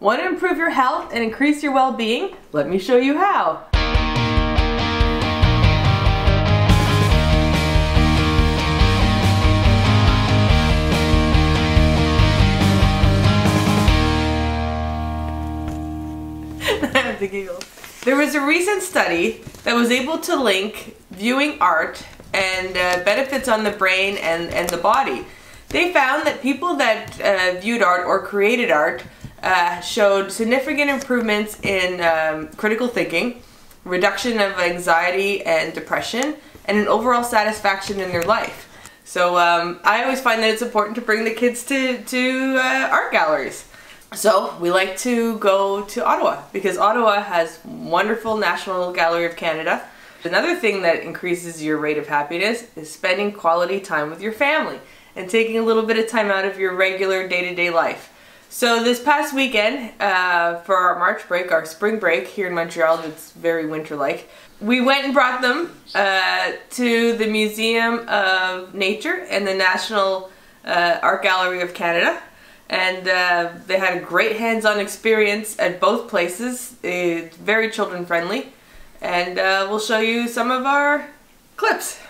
Want to improve your health and increase your well-being? Let me show you how. There was a recent study that was able to link viewing art and uh, benefits on the brain and, and the body. They found that people that uh, viewed art or created art uh, showed significant improvements in um, critical thinking, reduction of anxiety and depression, and an overall satisfaction in their life. So um, I always find that it's important to bring the kids to, to uh, art galleries. So we like to go to Ottawa because Ottawa has wonderful National Gallery of Canada. Another thing that increases your rate of happiness is spending quality time with your family and taking a little bit of time out of your regular day-to-day -day life. So this past weekend, uh, for our March break, our spring break here in Montreal, it's very winter-like, we went and brought them uh, to the Museum of Nature and the National uh, Art Gallery of Canada and uh, they had a great hands-on experience at both places. It's very children friendly and uh, we'll show you some of our clips.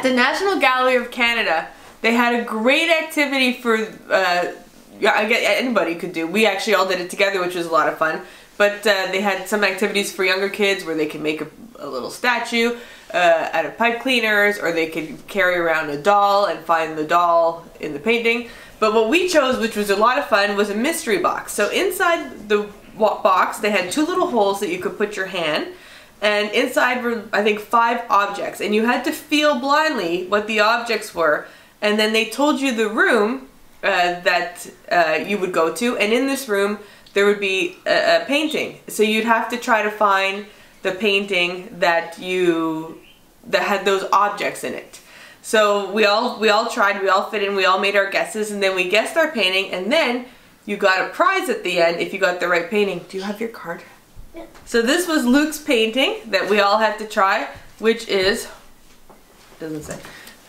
At the National Gallery of Canada, they had a great activity for, uh, I get anybody could do. We actually all did it together, which was a lot of fun. But uh, they had some activities for younger kids where they can make a, a little statue uh, out of pipe cleaners, or they could carry around a doll and find the doll in the painting. But what we chose, which was a lot of fun, was a mystery box. So inside the box, they had two little holes that you could put your hand and inside were I think five objects. And you had to feel blindly what the objects were. And then they told you the room uh, that uh, you would go to. And in this room there would be a, a, painting. So you'd have to try to find the painting that you that had those objects in it. So we all we all tried we all fit in we all made our guesses and then we guessed our painting and then you got a prize at the end if you got the right painting. Do you have your card so this was Luke's painting that we all had to try, which is, doesn't say,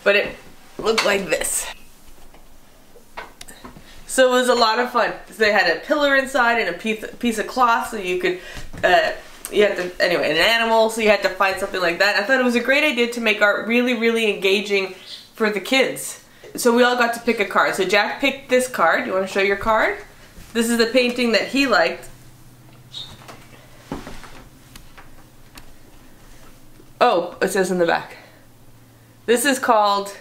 but it looked like this. So it was a lot of fun. So they had a pillar inside and a piece, piece of cloth so you could, uh, you had to, anyway, an animal, so you had to find something like that. I thought it was a great idea to make art really, really engaging for the kids. So we all got to pick a card. So Jack picked this card. You want to show your card? This is the painting that he liked Oh, it says in the back. This is called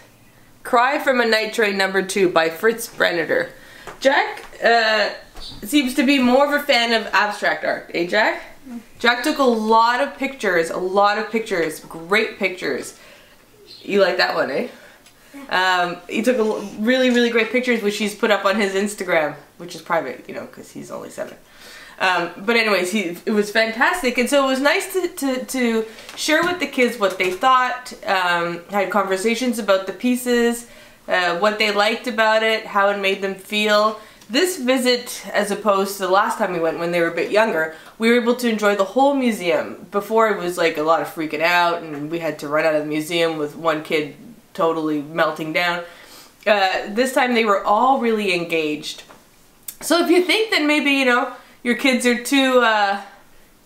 Cry from a Night Train number 2 by Fritz Brandtner. Jack uh, seems to be more of a fan of abstract art, eh Jack? Jack took a lot of pictures, a lot of pictures, great pictures. You like that one, eh? Um, he took really, really great pictures, which he's put up on his Instagram, which is private, you know, because he's only seven. Um, but anyways, he, it was fantastic, and so it was nice to, to, to share with the kids what they thought, um, had conversations about the pieces, uh, what they liked about it, how it made them feel. This visit, as opposed to the last time we went when they were a bit younger, we were able to enjoy the whole museum. Before it was like a lot of freaking out and we had to run out of the museum with one kid totally melting down. Uh, this time they were all really engaged. So if you think that maybe, you know, your kids are too uh,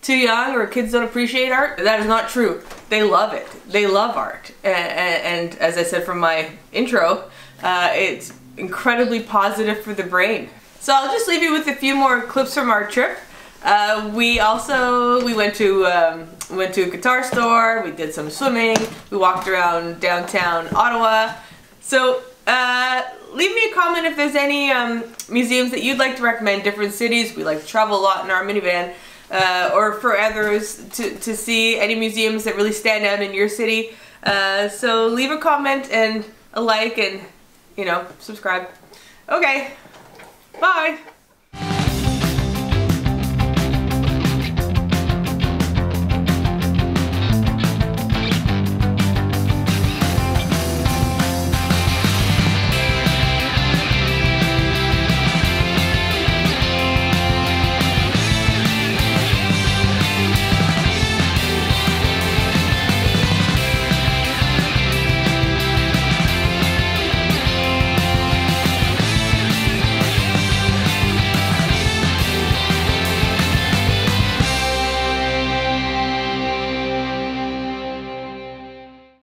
too young or kids don't appreciate art. That is not true. They love it. They love art. And, and, and as I said from my intro, uh, it's incredibly positive for the brain. So I'll just leave you with a few more clips from our trip. Uh, we also we went to um, went to a guitar store. We did some swimming. We walked around downtown Ottawa. So uh, leave me a comment if there's any um, museums that you'd like to recommend, different cities. We like to travel a lot in our minivan. Uh, or for others to, to see any museums that really stand out in your city. Uh, so leave a comment and a like and, you know, subscribe. Okay, bye!